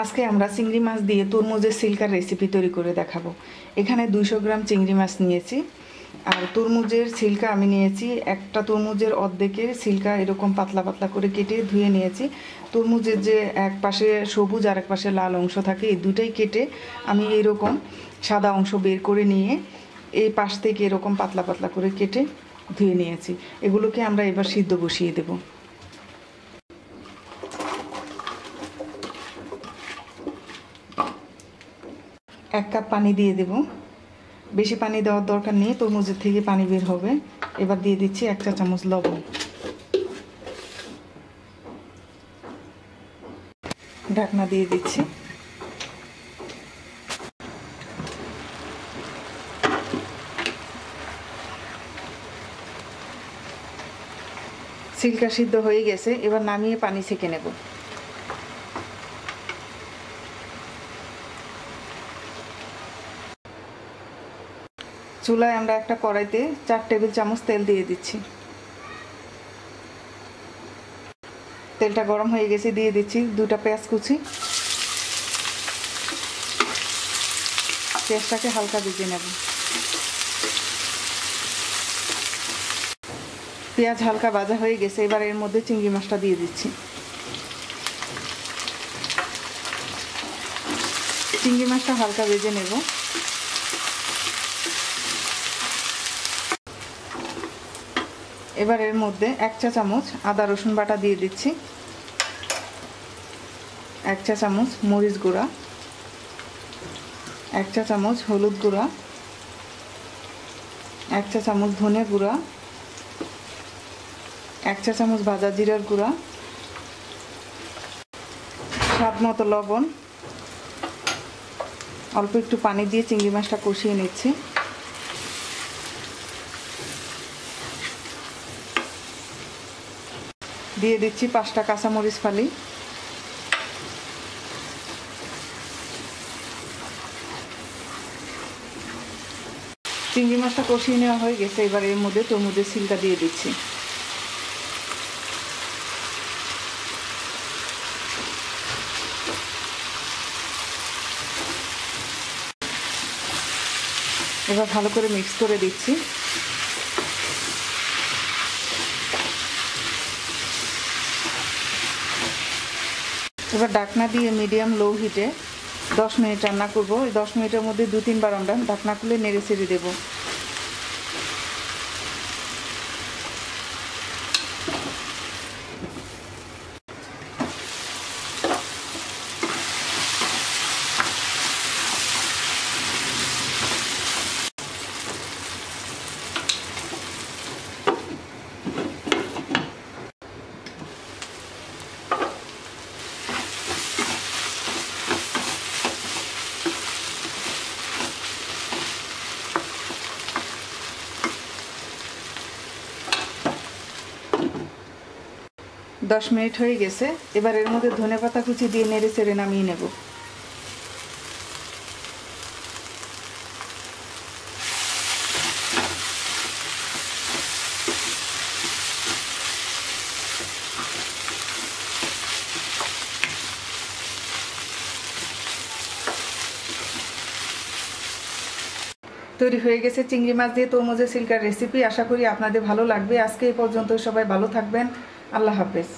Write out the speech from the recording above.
আজকে আমরা চিংড়ি মাছ দিয়ে তরমুজের সিল্কার রেসিপি তৈরি করে দেখাবো। এখানে দুইশো গ্রাম চিংড়ি মাছ নিয়েছি। আর তরমুজের সিল্কা আমি নিয়েছি। একটা তরমুজের অর্ধেকের সিল্কা এরকম পাতলা পাতলা করে কেটে ধুয়ে নিয়েছি। তরমুজের যে এক পাশে সবুজ আর এক পাশে লাল অংশ থাকে, এই দুটাই কেটে আমি এরকম সাদা অংশ বের করে নিয়ে এই পাশ থেকে এরকম পাতলা পাতলা করে কেটে ধুয়ে নিয়েছি। এগুলোকে আমরা এবার সিদ্ধ বসিয়ে দেবো। এক কাপ পানি দিয়ে দেব। বেশি পানি দেওয়ার দরকার নেই, তরমুজের থেকে পানি বের হবে। এবার দিয়ে দিচ্ছি এক চা চামচ লবণ। ঢাকনা দিয়ে দিচ্ছি। সিল্কা সিদ্ধ হয়ে গেছে, এবার নামিয়ে পানি ছেঁকে নেব। চুলায় আমরা একটা কড়াইতে চার টেবিল চামচ তেল দিয়ে দিচ্ছি। তেলটা গরম হয়ে গেছে, দিয়ে দিচ্ছি দুটা পেঁয়াজ কুচি। পেঁয়াজটাকে হালকা ভেজে নেব। পেঁয়াজ হালকা ভাজা হয়ে গেছে, এবার এর মধ্যে চিংড়ি মাছটা দিয়ে দিচ্ছি। চিংড়ি মাছটা হালকা ভেজে নেব। এবার এর মধ্যে এক চা চামচ আদা রসুন বাটা দিয়ে দিচ্ছি। এক চা চামচ মরিচ গুঁড়া। এক চা চামচ হলুদ গুঁড়া। এক চা চামচ ধনে গুঁড়া। এক চা চামচ ভাজা জিরার গুঁড়া। স্বাদ মতো লবণ। অল্প একটু পানি দিয়ে চিংড়ি মাছটা কষিয়ে নিচ্ছি। দিয়ে দিচ্ছি পাঁচটা কাঁচামরিচ ফালি। চিংড়ি মাছটা কষিয়ে নেওয়া হয়ে গেছে, এবার এর মধ্যে তরমুজের সিলটা দিয়ে দিচ্ছি। এবার ভালো করে মিক্স করে দিচ্ছি। এবার ডাকনা দিয়ে মিডিয়াম লো হিটে দশ মিনিট রান্না করব। ওই দশ মিনিটের মধ্যে দু তিনবার আমরা ডাকনা খুলে নেড়ে ছেড়ে দেবো। দশ মিনিট হয়ে গেছে, এবার এর মধ্যে ধনে পাতা কুচি দিয়ে নেড়ে চেড়ে নামিয়ে নেব। তৈরি হয়ে গেছে চিংড়ি মাছ দিয়ে তরমুজের সিল্কার রেসিপি আশা করি আপনাদের ভালো লাগবে। আজকে এই পর্যন্ত সবাই ভালো থাকবেন। আল্লাহ হাফেজ।